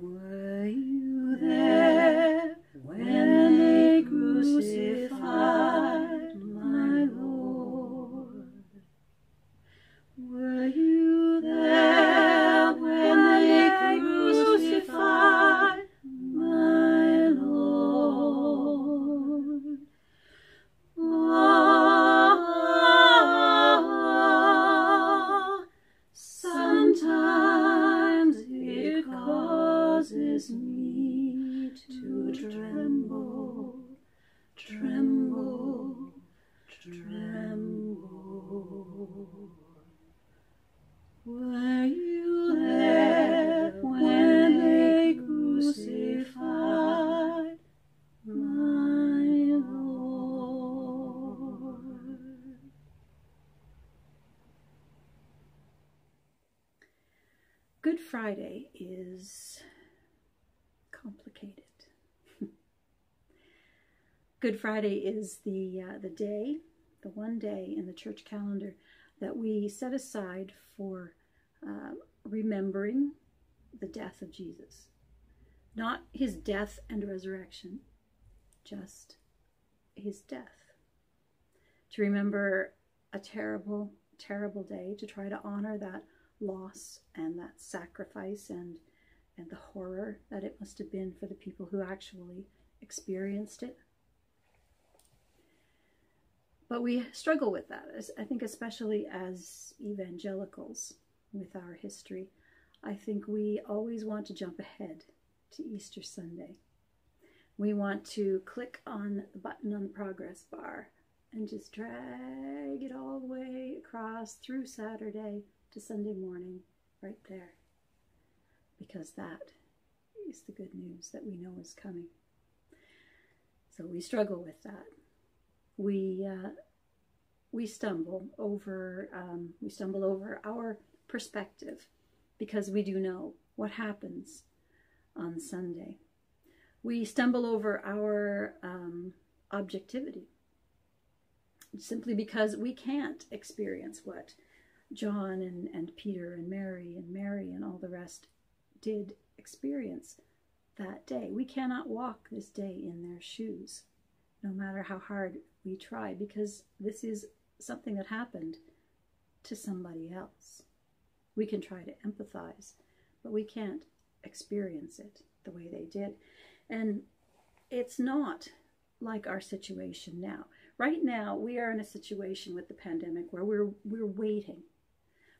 Were Friday is complicated. Good Friday is the uh, the day, the one day in the church calendar that we set aside for uh, remembering the death of Jesus. Not his death and resurrection, just his death. To remember a terrible, terrible day, to try to honor that loss and that sacrifice and, and the horror that it must have been for the people who actually experienced it. But we struggle with that, I think, especially as evangelicals with our history. I think we always want to jump ahead to Easter Sunday. We want to click on the button on the progress bar and just drag it all the way across through Saturday to Sunday morning, right there. Because that is the good news that we know is coming. So we struggle with that we uh, we stumble over um, we stumble over our perspective because we do know what happens on Sunday. We stumble over our um, objectivity simply because we can't experience what John and, and Peter and Mary and Mary and all the rest did experience that day. We cannot walk this day in their shoes, no matter how hard we try, because this is something that happened to somebody else. We can try to empathize, but we can't experience it the way they did. And it's not like our situation now. Right now, we are in a situation with the pandemic where we're we're waiting.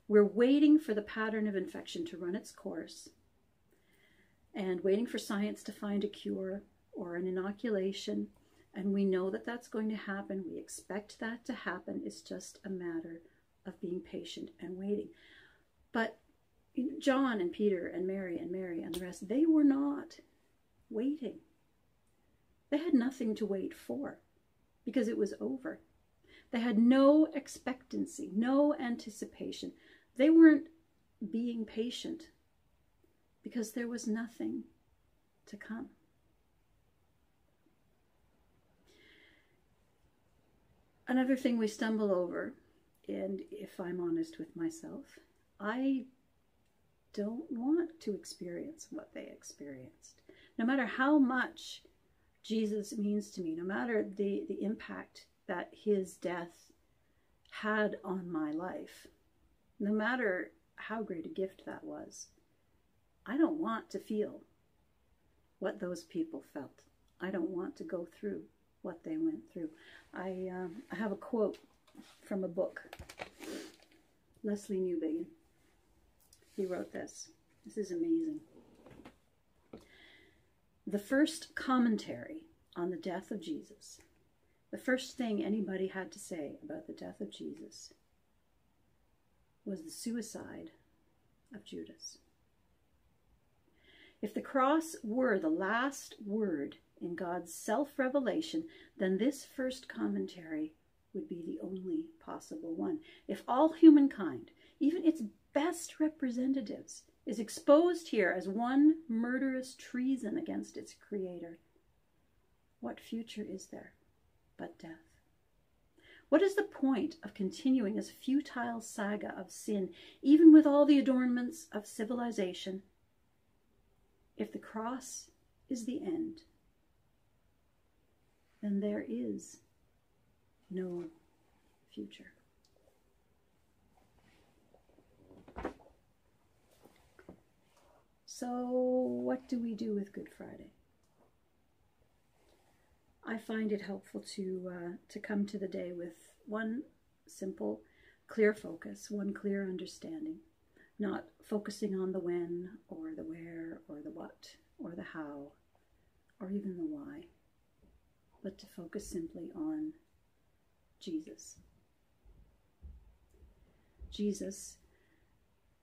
We're waiting for the pattern of infection to run its course and waiting for science to find a cure or an inoculation. And we know that that's going to happen. We expect that to happen. It's just a matter of being patient and waiting. But John and Peter and Mary and Mary and the rest, they were not waiting. They had nothing to wait for because it was over. They had no expectancy, no anticipation. They weren't being patient because there was nothing to come. Another thing we stumble over, and if I'm honest with myself, I don't want to experience what they experienced. No matter how much Jesus means to me, no matter the, the impact that his death had on my life, no matter how great a gift that was, I don't want to feel what those people felt. I don't want to go through what they went through. I, um, I have a quote from a book. Lesslie Newbigin. He wrote this. This is amazing. The first commentary on the death of Jesus, the first thing anybody had to say about the death of Jesus was the suicide of Judas. If the cross were the last word in God's self revelation, then this first commentary would be the only possible one. If all humankind, even its best representatives, is exposed here as one murderous treason against its creator, what future is there but death? What is the point of continuing this futile saga of sin, even with all the adornments of civilization, If the cross is the end, then there is no future. So, what do we do with Good Friday? I find it helpful to uh, to come to the day with one simple, clear focus, one clear understanding, not focusing on the when or the where or the what or the how or even the why, but to focus simply on Jesus. Jesus,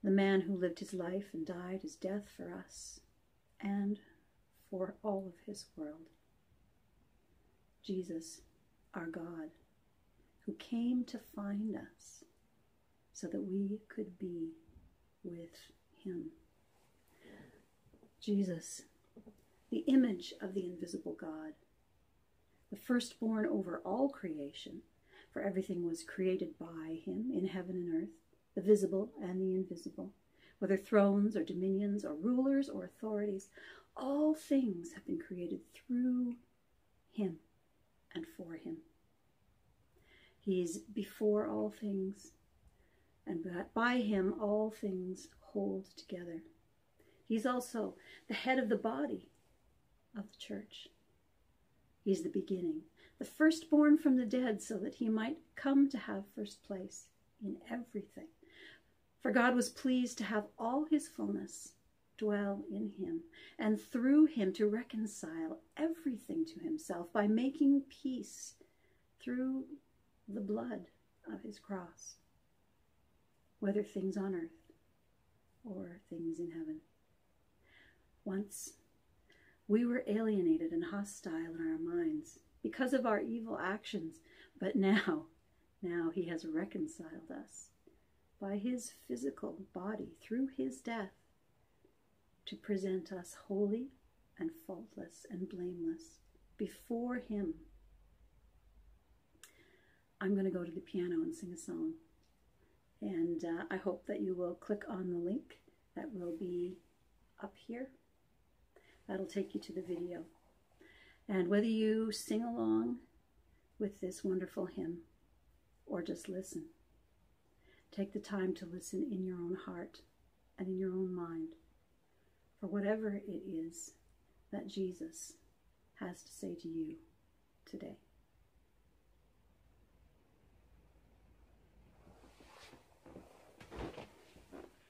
the man who lived his life and died his death for us and for all of his world. Jesus, our God, who came to find us so that we could be with him. Jesus, the image of the invisible God, the firstborn over all creation, for everything was created by him in heaven and earth, the visible and the invisible, whether thrones or dominions or rulers or authorities, all things have been created through him and for him. He is before all things, and by him all things hold together. He's also the head of the body of the church. He's the beginning, the firstborn from the dead, so that he might come to have first place in everything. For God was pleased to have all his fullness dwell in him, and through him to reconcile everything to himself by making peace through the blood of his cross, whether things on earth or things in heaven. Once we were alienated and hostile in our minds because of our evil actions, but now, now he has reconciled us by his physical body through his death to present us holy and faultless and blameless before Him. I'm going to go to the piano and sing a song. And uh, I hope that you will click on the link that will be up here. That'll take you to the video. And whether you sing along with this wonderful hymn or just listen, take the time to listen in your own heart and in your own mind for whatever it is that Jesus has to say to you today.